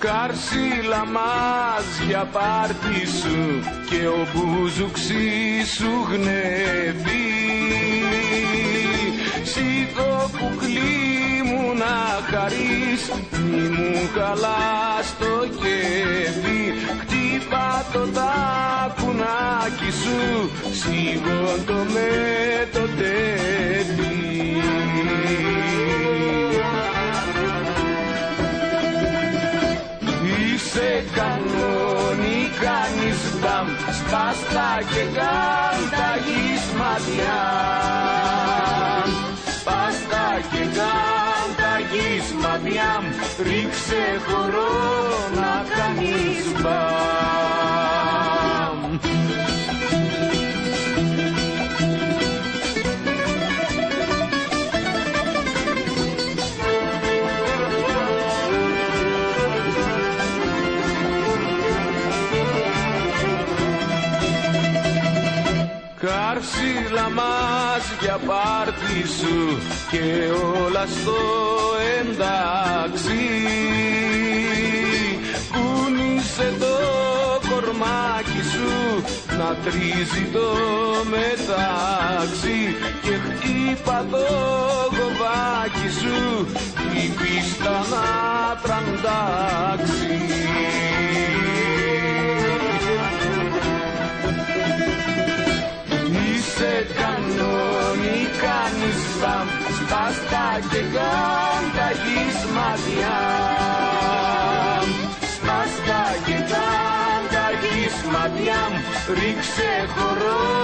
Κάρσιλα για πάρτι σου και ο μπουζουξί σου γνεύει. Σήκω κουκλί μου να χαρείς μη μου χαλάς το κέφι. Χτύπα το τακουνάκι σου σιγόντο με το τέφι Είσαι κανόνι, κάνεις μπαμ Σπάστα και κάντα γυσματιά Σπάστα και κάντα γυσματιά Ρίξε χορό να κάνεις Κάρσιλα μας για πάρτι σου και όλα στο εντάξει. Κούνησε το κορμάκι σου να τρίζει το μετάξι και χτύπα το γοβάκι σου η πίστα να τραντάξει Είσαι κανόνι, κάνεις μπαμ Σπάστα και κάντα γυσματιά Σπάστα και κάντα γυσματιά Ρίξε χορό